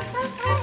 Ha ha ha!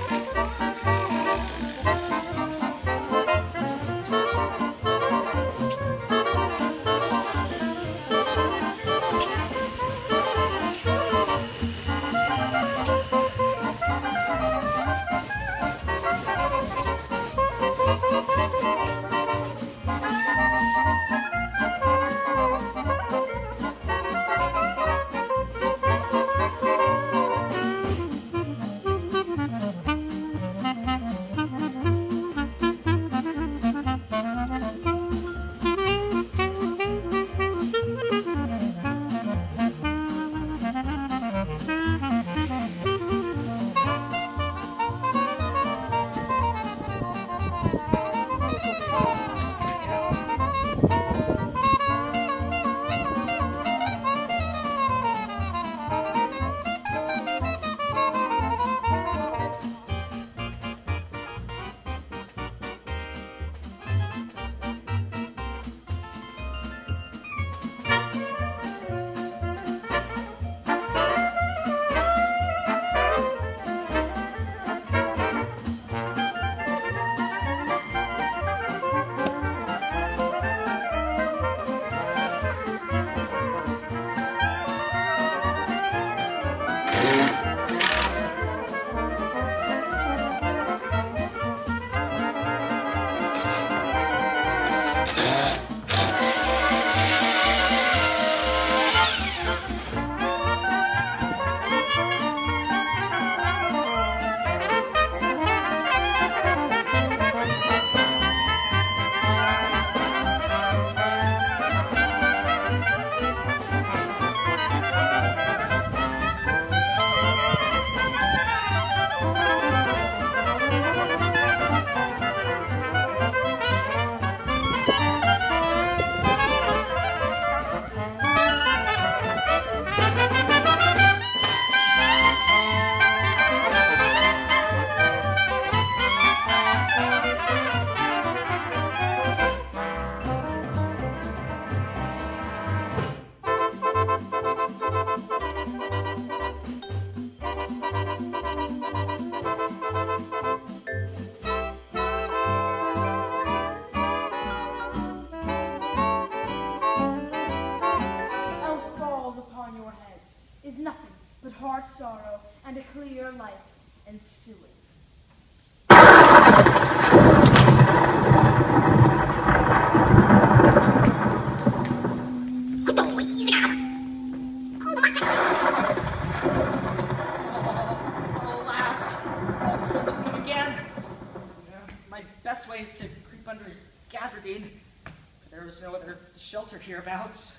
His gabardine. but There is no other shelter hereabouts.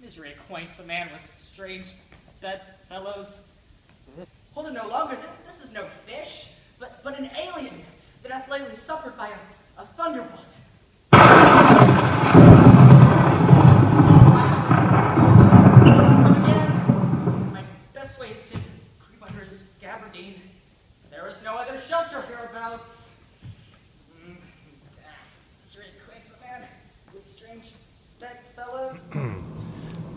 Misery acquaints a man with strange bedfellows. Hold it no longer. Th- This is no fish, but, but an alien that hath lately suffered by a, a thunderbolt. Alas, Monster come again. My best way is to creep under his gabardine. There is no other shelter hereabouts. This really acquaints a man with strange bedfellows.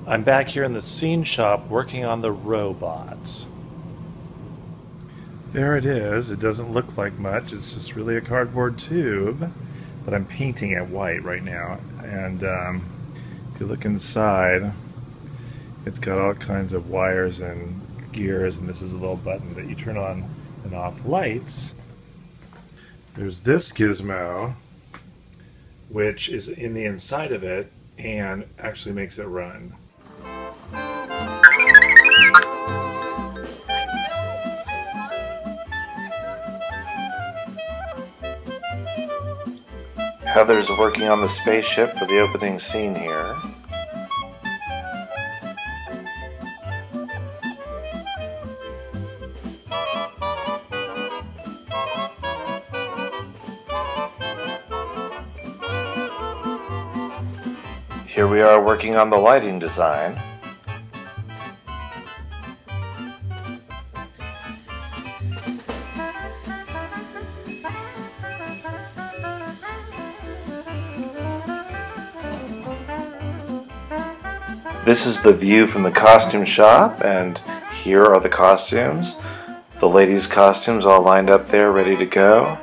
I'm back here in the scene shop working on the robot. There it is. It doesn't look like much. It's just really a cardboard tube, but I'm painting it white right now. And um, if you look inside, it's got all kinds of wires and gears, and this is a little button that you turn on and off lights. There's this gizmo, which is in the inside of it and actually makes it run. Heather's working on the spaceship for the opening scene here. Here we are working on the lighting design. This is the view from the costume shop, and here are the costumes. The ladies' costumes all lined up there, ready to go,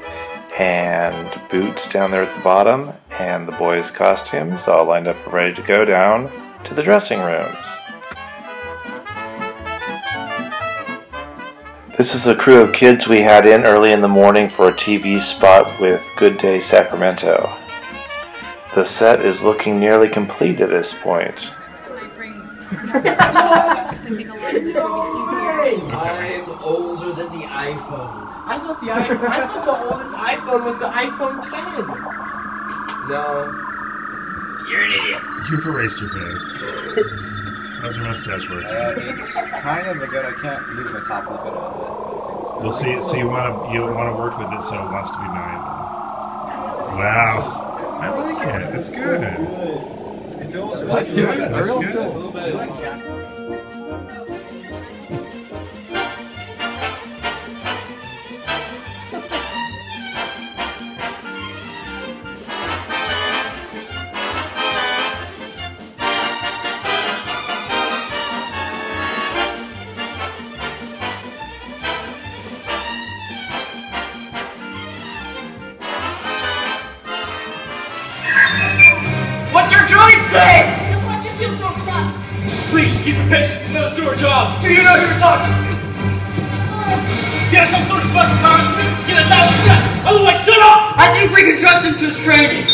and boots down there at the bottom, and the boys' costumes all lined up, ready to go down to the dressing rooms. This is a crew of kids we had in early in the morning for a TV spot with Good Day Sacramento. The set is looking nearly complete at this point. I'm older than the iPhone. I thought the iPhone, I thought the oldest iPhone was the iPhone 10. No. You're an idiot. You've erased your face. How's your mustache work? Uh, it's kind of a good. I can't move my top a little bit on Well, see, so you want to you want to work with it, so it wants to be malleable. Wow, I like it. It's good. It. It. That's really good. good. Real good. Say? Your broken up. Please keep your patience and let us do our job. Do you know who you're talking to? Get some sort of special powers to get us out of this mess. Otherwise, shut up! I think we can trust him to his training.